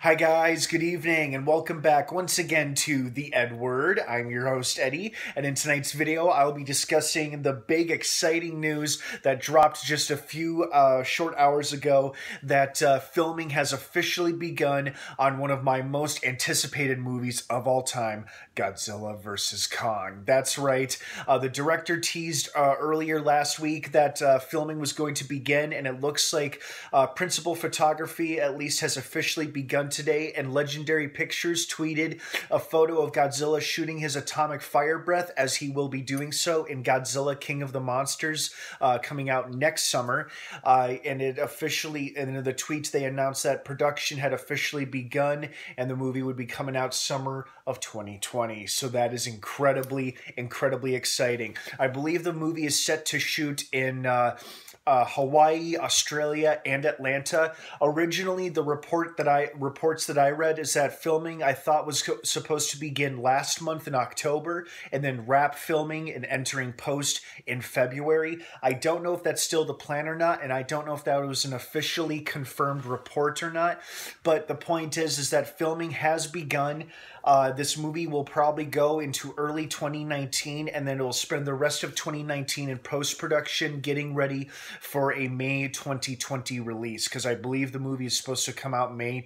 Hi, guys. Good evening, and welcome back once again to The EdWord. I'm your host, Eddie, and in tonight's video, I'll be discussing the big, exciting news that dropped just a few uh, short hours ago that uh, filming has officially begun on one of my most anticipated movies of all time, Godzilla vs. Kong. That's right. Uh, the director teased uh, earlier last week that uh, filming was going to begin, and it looks like uh, principal photography at least has officially begun begun today, and Legendary Pictures tweeted a photo of Godzilla shooting his atomic fire breath, as he will be doing so in Godzilla King of the Monsters, uh, coming out next summer. Uh, and it officially, and in the tweets, they announced that production had officially begun, and the movie would be coming out summer of 2020. So that is incredibly, incredibly exciting. I believe the movie is set to shoot in. Uh, uh, Hawaii, Australia, and Atlanta. Originally, the report that I reports that I read is that filming I thought was co- supposed to begin last month in October, and then wrap filming and entering post in February. I don't know if that's still the plan or not, and I don't know if that was an officially confirmed report or not. But the point is, is that filming has begun. Uh, this movie will probably go into early 2019, and then it will spend the rest of 2019 in post production, getting ready for a May 2020 release. Because I believe the movie is supposed to come out May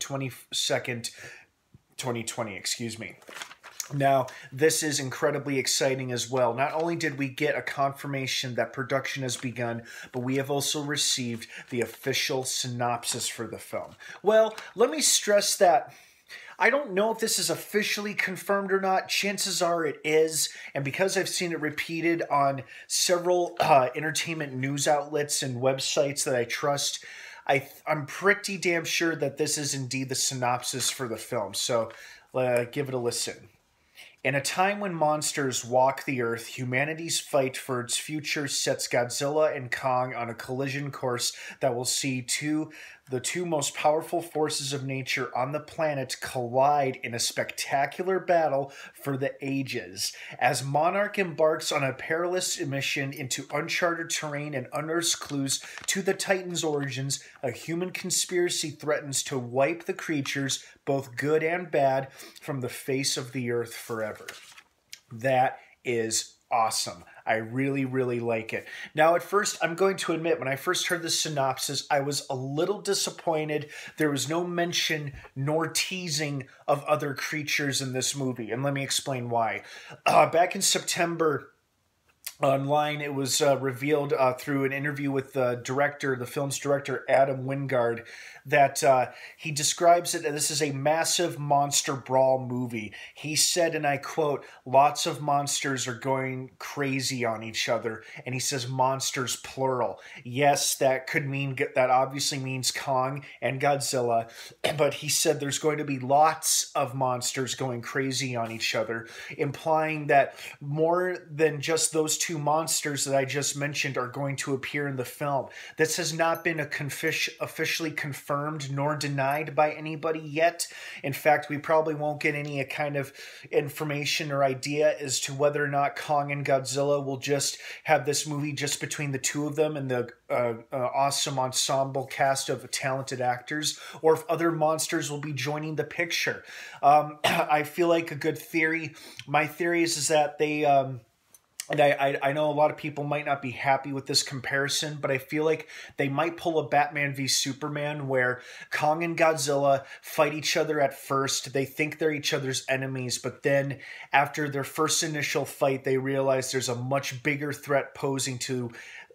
22nd, 2020. Excuse me. Now, this is incredibly exciting as well. Not only did we get a confirmation that production has begun, but we have also received the official synopsis for the film. Well, let me stress that I don't know if this is officially confirmed or not. Chances are it is. And because I've seen it repeated on several uh, entertainment news outlets and websites that I trust, I, I'm pretty damn sure that this is indeed the synopsis for the film. So uh, give it a listen. In a time when monsters walk the earth, humanity's fight for its future sets Godzilla and Kong on a collision course that will see two the two most powerful forces of nature on the planet collide in a spectacular battle for the ages. As Monarch embarks on a perilous mission into uncharted terrain and unearths clues to the Titan's origins, a human conspiracy threatens to wipe the creatures, both good and bad, from the face of the earth forever. That is awesome. I really, really like it. Now, at first, I'm going to admit, when I first heard the synopsis, I was a little disappointed. There was no mention nor teasing of other creatures in this movie, and let me explain why. Uh, back in September, online. It was uh, revealed uh, through an interview with the director the film's director adam wingard that uh, he describes it this is a massive monster brawl movie. He said and i quote lots of monsters are going crazy on each other and he says monsters plural. Yes that could mean that obviously means kong and godzilla but he said there's going to be lots of monsters going crazy on each other implying that more than just those two two monsters that I just mentioned are going to appear in the film. This has not been a officially confirmed nor denied by anybody yet. In fact, we probably won't get any kind of information or idea as to whether or not Kong and Godzilla will just have this movie just between the two of them and the uh, uh, awesome ensemble cast of talented actors, or if other monsters will be joining the picture. Um, I feel like a good theory. My theory is, is that they. Um, and I, I, know a lot of people might not be happy with this comparison, but I feel like they might pull a Batman v Superman where Kong and Godzilla fight each other at first. They think they're each other's enemies, but then after their first initial fight, they realize there's a much bigger threat posing to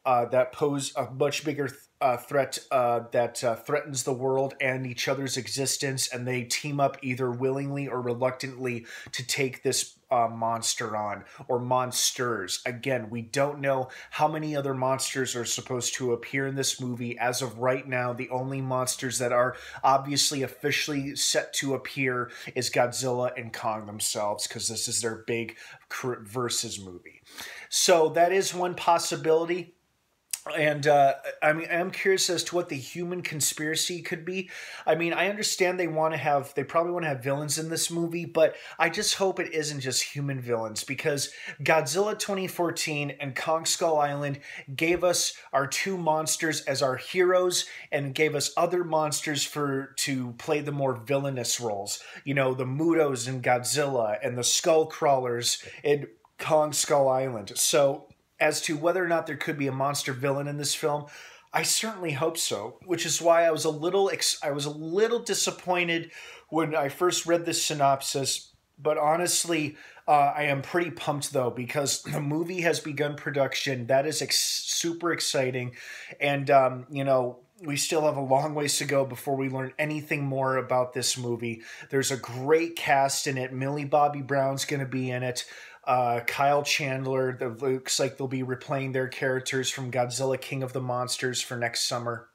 uh, that pose a much bigger th- uh, threat uh, that uh, threatens the world and each other's existence, and they team up either willingly or reluctantly to take this uh, monster on or monsters. Again, we don't know how many other monsters are supposed to appear in this movie. As of right now, the only monsters that are obviously officially set to appear is Godzilla and Kong themselves because this is their big versus movie. So that is one possibility and uh, I mean, I'm curious as to what the human conspiracy could be. I mean, I understand they want to have, they probably want to have villains in this movie, but I just hope it isn't just human villains because Godzilla 2014 and Kong Skull Island gave us our two monsters as our heroes and gave us other monsters for to play the more villainous roles. You know, the Mutos in Godzilla and the Skull Crawlers in Kong Skull Island. So as to whether or not there could be a monster villain in this film. I certainly hope so, which is why I was a little ex- I was a little disappointed when I first read this synopsis. But honestly, uh, I am pretty pumped though because the movie has begun production. That is ex- super exciting, and um, you know we still have a long ways to go before we learn anything more about this movie. There's a great cast in it. Millie Bobby Brown's going to be in it uh, Kyle Chandler. That looks like they'll be replaying their characters from Godzilla King of the Monsters for next summer.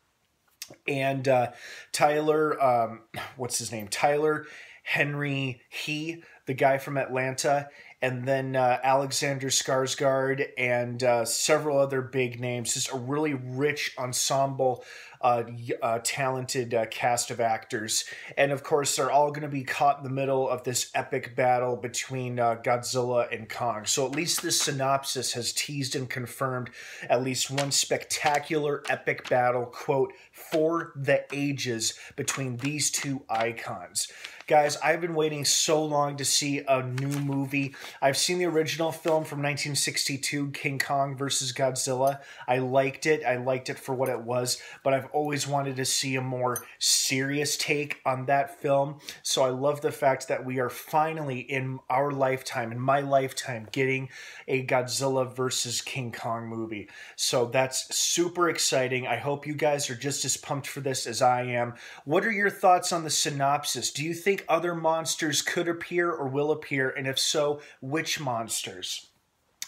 And uh, Tyler, um, what's his name? Tyler Henry He, the guy from Atlanta and then uh, Alexander Skarsgård and uh, several other big names. Just a really rich ensemble, uh talented uh, cast of actors, and of course, they're all going to be caught in the middle of this epic battle between uh, Godzilla and Kong. So at least this synopsis has teased and confirmed at least one spectacular epic battle quote for the ages between these two icons. Guys, I've been waiting so long to see a new movie. I've seen the original film from 1962, King Kong versus Godzilla. I liked it. I liked it for what it was, but I've always wanted to see a more serious take on that film. So I love the fact that we are finally in our lifetime, in my lifetime, getting a Godzilla versus King Kong movie. So that's super exciting. I hope you guys are just as pumped for this as I am. What are your thoughts on the synopsis? Do you think other monsters could appear or will appear? And if so, which monsters?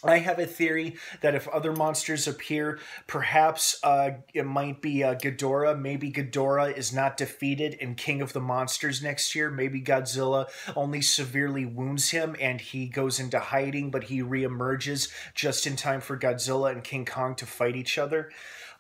I have a theory that if other monsters appear, perhaps uh, it might be uh, Ghidorah. Maybe Ghidorah is not defeated in King of the Monsters next year. Maybe Godzilla only severely wounds him and he goes into hiding, but he reemerges just in time for Godzilla and King Kong to fight each other.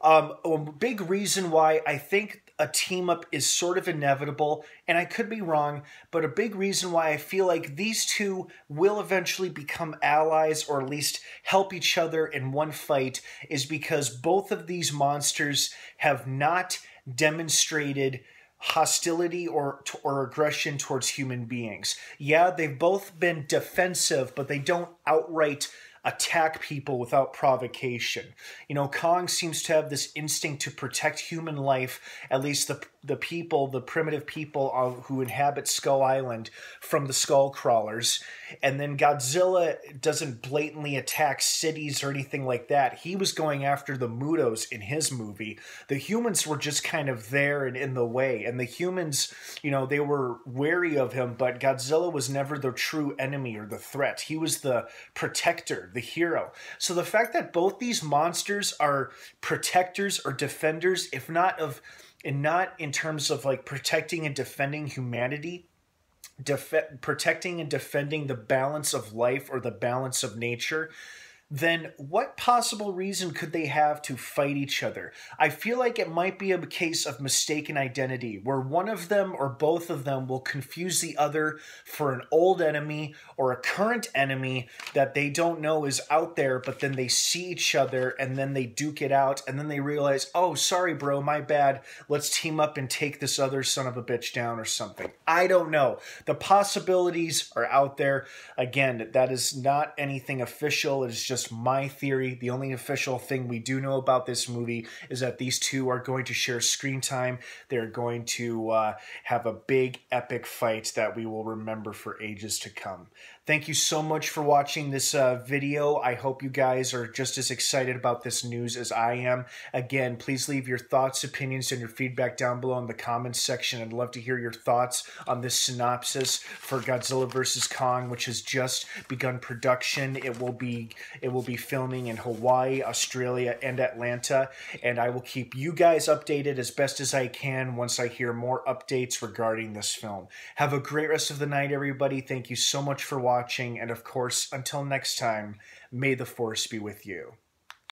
Um, a big reason why I think a team up is sort of inevitable, and I could be wrong, but a big reason why I feel like these two will eventually become allies or at least help each other in one fight is because both of these monsters have not demonstrated hostility or or aggression towards human beings. Yeah, they've both been defensive, but they don't outright attack people without provocation. You know, Kong seems to have this instinct to protect human life, at least the the people, the primitive people of, who inhabit Skull Island from the Skull Crawlers. And then Godzilla doesn't blatantly attack cities or anything like that. He was going after the Mutos in his movie. The humans were just kind of there and in the way. And the humans, you know, they were wary of him, but Godzilla was never the true enemy or the threat. He was the protector, the hero. So the fact that both these monsters are protectors or defenders, if not of and not in terms of like protecting and defending humanity, def- protecting and defending the balance of life or the balance of nature, then what possible reason could they have to fight each other? I feel like it might be a case of mistaken identity, where one of them or both of them will confuse the other for an old enemy or a current enemy that they don't know is out there, but then they see each other and then they duke it out and then they realize, oh, sorry, bro, my bad. Let's team up and take this other son of a bitch down or something. I don't know. The possibilities are out there. Again, that is not anything official, it is just just my theory. The only official thing we do know about this movie is that these two are going to share screen time. They're going to uh, have a big, epic fight that we will remember for ages to come. Thank you so much for watching this uh, video. I hope you guys are just as excited about this news as I am. Again, please leave your thoughts, opinions, and your feedback down below in the comments section. I'd love to hear your thoughts on this synopsis for Godzilla vs. Kong, which has just begun production. It will be will be filming in Hawaii, Australia, and Atlanta, and I will keep you guys updated as best as I can once I hear more updates regarding this film. Have a great rest of the night, everybody. Thank you so much for watching watching, and of course, until next time, may the Force be with you.